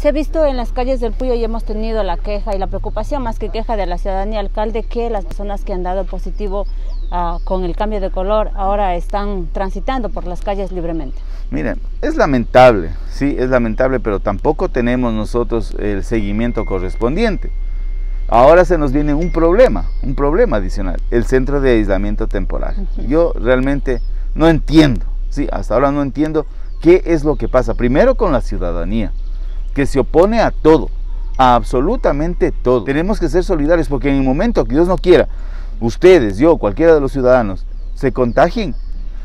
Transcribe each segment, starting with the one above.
Se ha visto en las calles del Puyo y hemos tenido la queja y la preocupación más que queja de la ciudadanía alcalde que las personas que han dado positivo uh, con el cambio de color ahora están transitando por las calles libremente. Miren, es lamentable, sí, es lamentable, pero tampoco tenemos nosotros el seguimiento correspondiente. Ahora se nos viene un problema, un problema adicional, el centro de aislamiento temporal. Uh -huh. Yo realmente no entiendo, sí, hasta ahora no entiendo qué es lo que pasa. Primero con la ciudadanía, que se opone a todo, a absolutamente todo. Tenemos que ser solidarios porque en el momento que Dios no quiera, ustedes, yo, cualquiera de los ciudadanos, se contagien,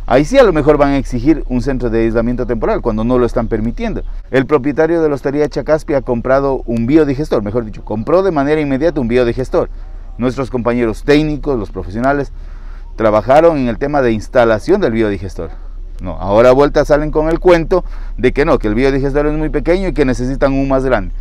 ahí sí a lo mejor van a exigir un centro de aislamiento temporal cuando no lo están permitiendo. El propietario de la hostería Chacaspi ha comprado un biodigestor, mejor dicho, compró de manera inmediata un biodigestor. Nuestros compañeros técnicos, los profesionales, trabajaron en el tema de instalación del biodigestor. No, ahora vuelta salen con el cuento de que no, que el biodigestor es muy pequeño y que necesitan un más grande.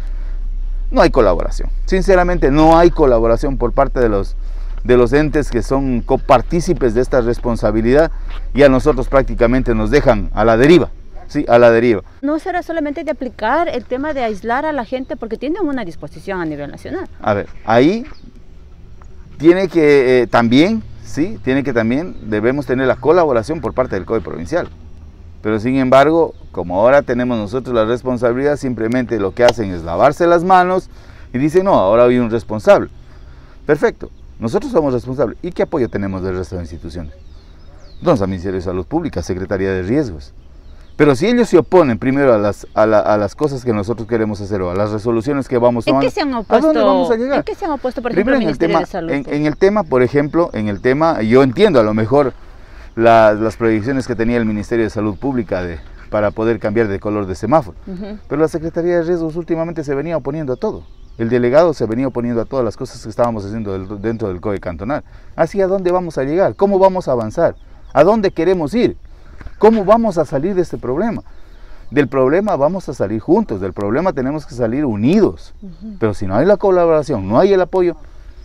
No hay colaboración. Sinceramente, no hay colaboración por parte de los, de los entes que son copartícipes de esta responsabilidad y a nosotros prácticamente nos dejan a la deriva. Sí, a la deriva. No será solamente de aplicar el tema de aislar a la gente porque tienen una disposición a nivel nacional. A ver, ahí tiene que eh, también sí, tiene que también, debemos tener la colaboración por parte del COE provincial. Pero sin embargo, como ahora tenemos nosotros la responsabilidad, simplemente lo que hacen es lavarse las manos y dicen, no, ahora hay un responsable. Perfecto, nosotros somos responsables. ¿Y qué apoyo tenemos del resto de instituciones? Entonces, Ministerio de Salud Pública, Secretaría de Riesgos. Pero si ellos se oponen primero a las, a, la, a las cosas que nosotros queremos hacer o a las resoluciones que vamos tomando, ¿en qué se han opuesto, ¿a dónde vamos a llegar? ¿En qué se han opuesto, por ejemplo, primero, el tema, de Salud? En, en, el tema, por ejemplo, en el tema, yo entiendo a lo mejor la, las proyecciones que tenía el Ministerio de Salud Pública de, para poder cambiar de color de semáforo, uh -huh. pero la Secretaría de Riesgos últimamente se venía oponiendo a todo. El delegado se venía oponiendo a todas las cosas que estábamos haciendo del, dentro del COE cantonal. ¿Hacia dónde vamos a llegar? ¿Cómo vamos a avanzar? ¿A dónde queremos ir? ¿Cómo vamos a salir de este problema? Del problema vamos a salir juntos, del problema tenemos que salir unidos. Uh -huh. Pero si no hay la colaboración, no hay el apoyo,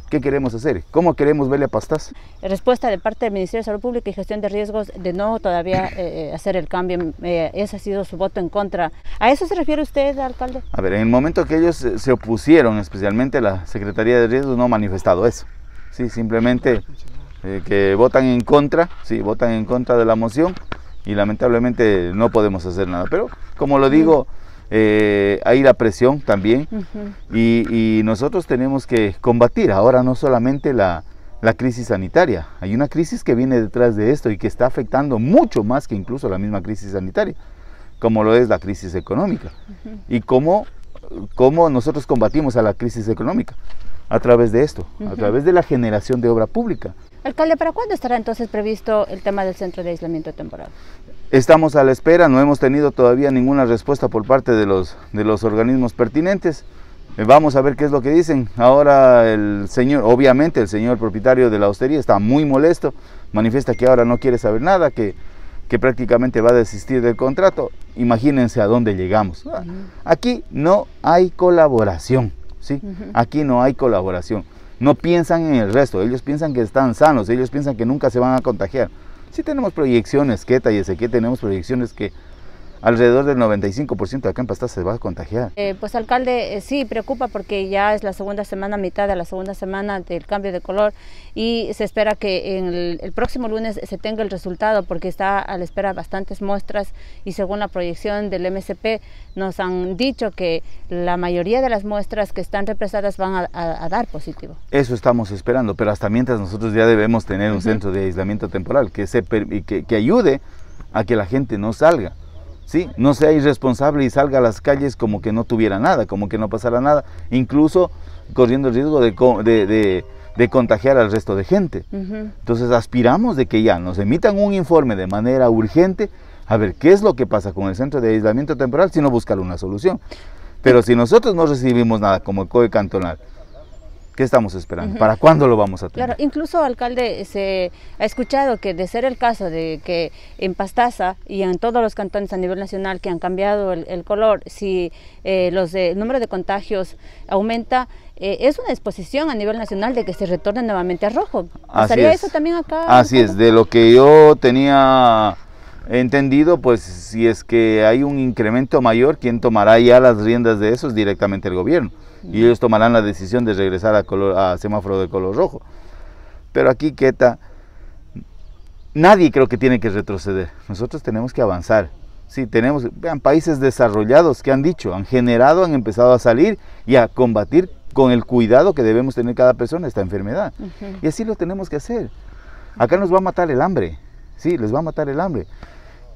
¿qué queremos hacer? ¿Cómo queremos verle a Pastaza? Respuesta de parte del Ministerio de Salud Pública y Gestión de Riesgos de no todavía eh, hacer el cambio, eh, ese ha sido su voto en contra. ¿A eso se refiere usted, alcalde? A ver, en el momento que ellos se opusieron, especialmente la Secretaría de Riesgos no ha manifestado eso. Sí, simplemente eh, que votan en contra, sí, votan en contra de la moción y lamentablemente no podemos hacer nada. Pero como lo digo, eh, hay la presión también uh -huh. y, y, nosotros tenemos que combatir ahora no solamente la, la, crisis sanitaria, hay una crisis que viene detrás de esto y que está afectando mucho más que incluso la misma crisis sanitaria, como lo es la crisis económica. Uh -huh. Y cómo, cómo nosotros combatimos a la crisis económica a través de esto, uh -huh. a través de la generación de obra pública. Alcalde, ¿para cuándo estará entonces previsto el tema del centro de aislamiento temporal? Estamos a la espera, no hemos tenido todavía ninguna respuesta por parte de los, de los organismos pertinentes. Eh, vamos a ver qué es lo que dicen. Ahora el señor, obviamente el señor propietario de la hostería está muy molesto, manifiesta que ahora no quiere saber nada, que, que prácticamente va a desistir del contrato. Imagínense a dónde llegamos. Aquí no hay colaboración, ¿sí? Aquí no hay colaboración. No piensan en el resto, ellos piensan que están sanos, ellos piensan que nunca se van a contagiar. Sí tenemos proyecciones, Queta y Ezequiel tenemos proyecciones que alrededor del 95% de acá en Pastaza se va a contagiar. Eh, pues alcalde, eh, sí, preocupa porque ya es la segunda semana, mitad de la segunda semana del cambio de color y se espera que en el, el, próximo lunes se tenga el resultado porque está a la espera bastantes muestras y según la proyección del MSP nos han dicho que la mayoría de las muestras que están represadas van a, a, a dar positivo. Eso estamos esperando, pero hasta mientras nosotros ya debemos tener un uh -huh. centro de aislamiento temporal que, se, que, que ayude a que la gente no salga. ¿Sí? no sea irresponsable y salga a las calles como que no tuviera nada, como que no pasara nada, incluso corriendo el riesgo de, de, de, de contagiar al resto de gente. Uh -huh. Entonces aspiramos de que ya nos emitan un informe de manera urgente a ver qué es lo que pasa con el centro de aislamiento temporal, sino buscar una solución. Pero si nosotros no recibimos nada como el COE cantonal, ¿Qué estamos esperando? Uh -huh. ¿Para cuándo lo vamos a tener? Claro, incluso, alcalde, se ha escuchado que de ser el caso de que en Pastaza y en todos los cantones a nivel nacional que han cambiado el, el color, si eh, los de, el número de contagios aumenta, eh, es una disposición a nivel nacional de que se retorne nuevamente a rojo. ¿Pasaría eso también acá? Así es, de lo que yo tenía entendido, pues si es que hay un incremento mayor, quien tomará ya las riendas de eso es directamente el gobierno. Y ellos tomarán la decisión de regresar a, color, a semáforo de color rojo. Pero aquí, Queta, nadie creo que tiene que retroceder. Nosotros tenemos que avanzar. Sí, tenemos, vean, países desarrollados que han dicho, han generado, han empezado a salir y a combatir con el cuidado que debemos tener cada persona esta enfermedad. Y así lo tenemos que hacer. Acá nos va a matar el hambre, sí, les va a matar el hambre.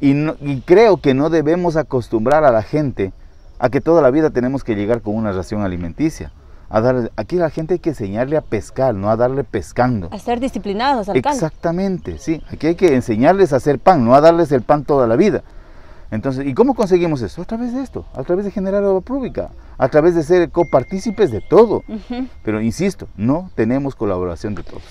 Y, y creo que no debemos acostumbrar a la gente a que toda la vida tenemos que llegar con una ración alimenticia. A dar, aquí la gente hay que enseñarle a pescar, no a darle pescando. A ser disciplinados, alcalde. Exactamente, sí. Aquí hay que enseñarles a hacer pan, no a darles el pan toda la vida. Entonces, ¿y cómo conseguimos eso? A través de esto, a través de generar obra pública, a través de ser copartícipes de todo. Pero insisto, no tenemos colaboración de todos.